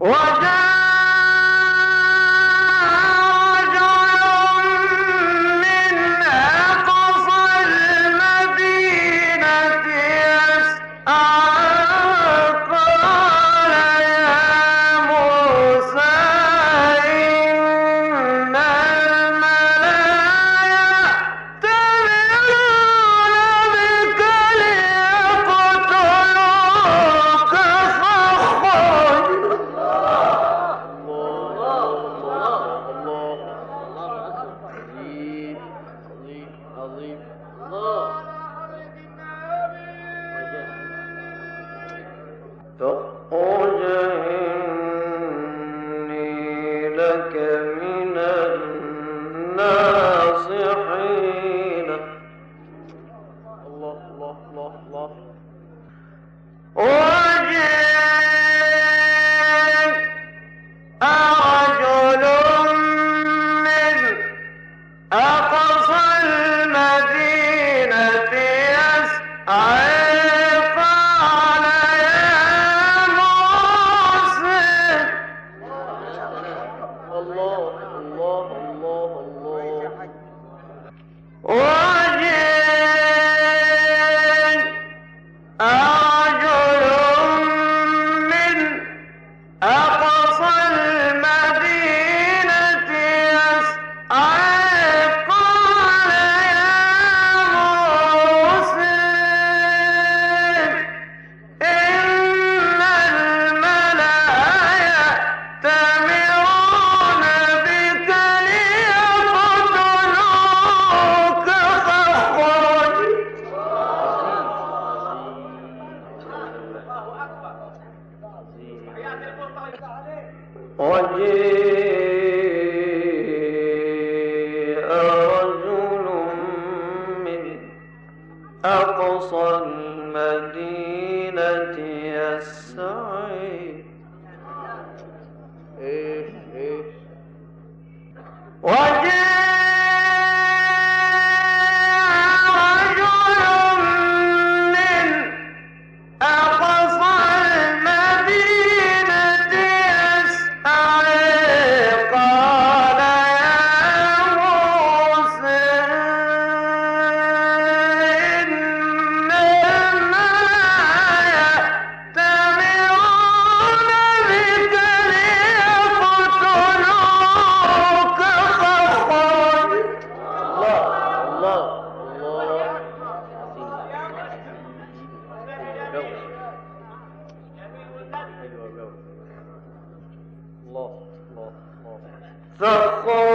وجاء لك من النار. الله الله الله. الله أقصى المدينة يسعي جو الله الله الله